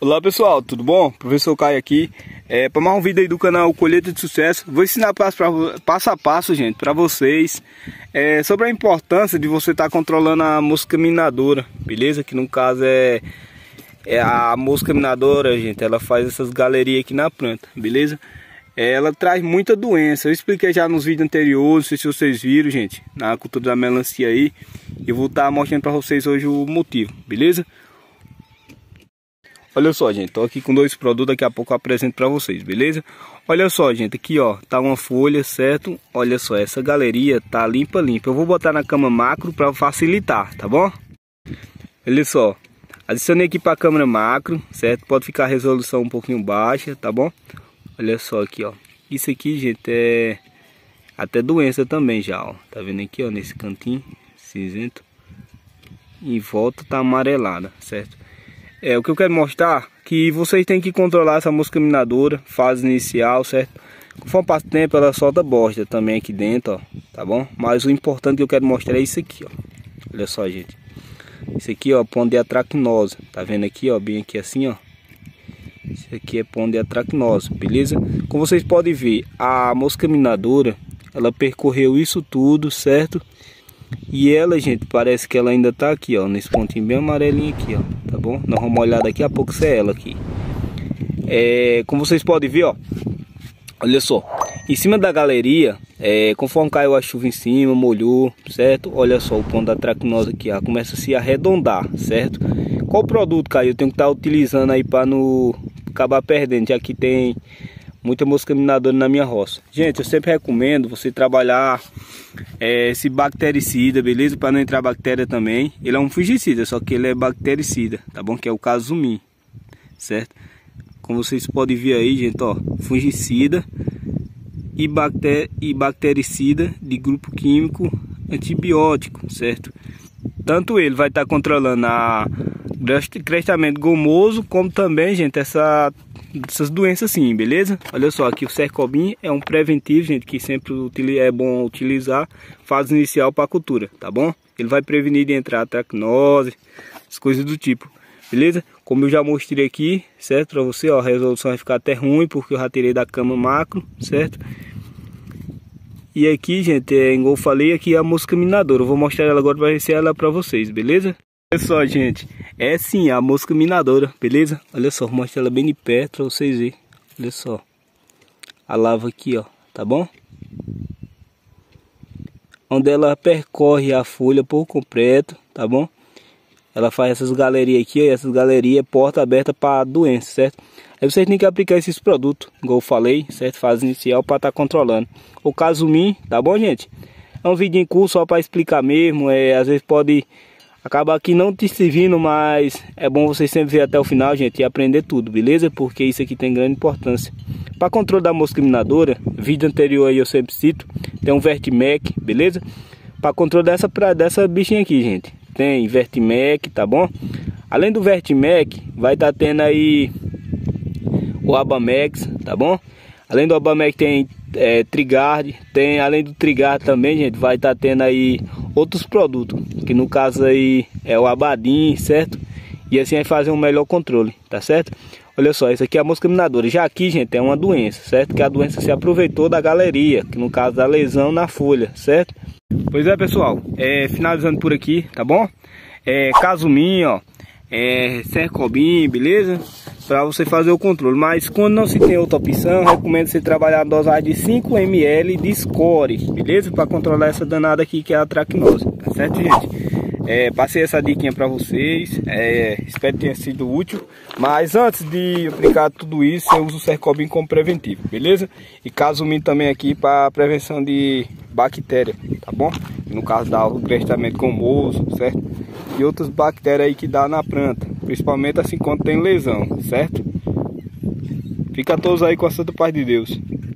Olá pessoal, tudo bom? Professor Caio aqui. É, para mais um vídeo aí do canal Colheita de Sucesso, vou ensinar passo, pra, passo a passo, gente, para vocês é, sobre a importância de você estar tá controlando a mosca minadora, beleza? Que no caso é, é a mosca minadora, gente, ela faz essas galerias aqui na planta, beleza? É, ela traz muita doença. Eu expliquei já nos vídeos anteriores, não sei se vocês viram, gente, na cultura da melancia aí. Eu vou estar tá mostrando para vocês hoje o motivo, beleza? Olha só, gente, tô aqui com dois produtos, daqui a pouco eu apresento para vocês, beleza? Olha só, gente, aqui ó, tá uma folha, certo? Olha só, essa galeria tá limpa, limpa. Eu vou botar na cama macro para facilitar, tá bom? Olha só, adicionei aqui para câmera macro, certo? Pode ficar a resolução um pouquinho baixa, tá bom? Olha só aqui, ó. Isso aqui, gente, é até doença também já, ó. Tá vendo aqui, ó, nesse cantinho cinzento. Em volta tá amarelada, certo? É, o que eu quero mostrar que vocês têm que controlar essa mosca minadora, fase inicial, certo? Conforme passa o tempo, ela solta bosta também aqui dentro, ó, tá bom? Mas o importante que eu quero mostrar é isso aqui, ó. Olha só, gente. Isso aqui, ó, ponto de atracnose. Tá vendo aqui, ó, bem aqui assim, ó. Isso aqui é ponto de atracnose, beleza? Como vocês podem ver, a mosca minadora, ela percorreu isso tudo, certo? E ela, gente, parece que ela ainda tá aqui, ó, nesse pontinho bem amarelinho aqui, ó tá bom? Nós vamos olhar daqui a pouco se é ela aqui. É, como vocês podem ver, ó, olha só, em cima da galeria, é, conforme caiu a chuva em cima, molhou, certo? Olha só o ponto da tracnose aqui, ó, começa a se arredondar, certo? Qual produto, Caio, eu tenho que estar tá utilizando aí para não acabar perdendo, já que tem muita mosca minadora na minha roça. Gente, eu sempre recomendo você trabalhar é, esse bactericida, beleza? Para não entrar bactéria também. Ele é um fungicida, só que ele é bactericida, tá bom? Que é o casumim, certo? Como vocês podem ver aí, gente, ó, fungicida e, bacter e bactericida de grupo químico antibiótico, certo? Tanto ele vai estar tá controlando a crescimento gomoso, como também, gente, essa dessas doenças sim, beleza? Olha só, aqui o Cercobin é um preventivo, gente, que sempre é bom utilizar, fase inicial para a cultura, tá bom? Ele vai prevenir de entrar tracnose, as coisas do tipo, beleza? Como eu já mostrei aqui, certo? Para você, ó, a resolução vai ficar até ruim, porque eu já tirei da cama macro, certo? E aqui, gente, é, igual eu falei, aqui é a mosca minadora. Eu vou mostrar ela agora para ser ela para vocês, beleza? Olha só, gente. É sim a mosca minadora, beleza? Olha só, vou mostrar ela bem de perto pra vocês verem. Olha só. A lava aqui, ó. Tá bom? Onde ela percorre a folha por completo, tá bom? Ela faz essas galerias aqui, ó, essas galerias porta aberta para doença, certo? Aí vocês têm que aplicar esses produtos, igual eu falei, certo? Fase inicial para estar tá controlando. O Casumim, tá bom, gente? É um vídeo em curso só para explicar mesmo, é, às vezes pode acaba aqui não te servindo, mas é bom você sempre ver até o final, gente, e aprender tudo, beleza? Porque isso aqui tem grande importância. Para controle da mosca minadora, vídeo anterior aí eu sempre cito, tem um Vertimec, beleza? Para controle dessa, pra, dessa bichinha aqui, gente, tem Vertimec, tá bom? Além do Vertimec, vai estar tá tendo aí o Abamex, tá bom? Além do Abamex tem é, Trigard, tem além do Trigard também, gente, vai estar tá tendo aí outros produtos, que no caso aí é o abadim, certo? E assim vai fazer um melhor controle, tá certo? Olha só, isso aqui é a mosca minadora. Já aqui, gente, é uma doença, certo? Que a doença se aproveitou da galeria, que no caso da lesão na folha, certo? Pois é, pessoal, é, finalizando por aqui, tá bom? É, Casumim, ó, é, Cercobim, beleza? Para você fazer o controle. Mas quando não se tem outra opção, recomendo você trabalhar a dosagem de 5 ml de score, beleza? Para controlar essa danada aqui que é a tracnose, tá certo, gente? É, passei essa diquinha para vocês, é, espero que tenha sido útil. Mas antes de aplicar tudo isso, eu uso o Cercobin como preventivo, beleza? E Casumim também aqui para prevenção de bactéria, tá bom? No caso da crescimento gomoso, certo? E outras bactérias aí que dá na planta, principalmente assim quando tem lesão, certo? Fica todos aí com a santa paz de Deus.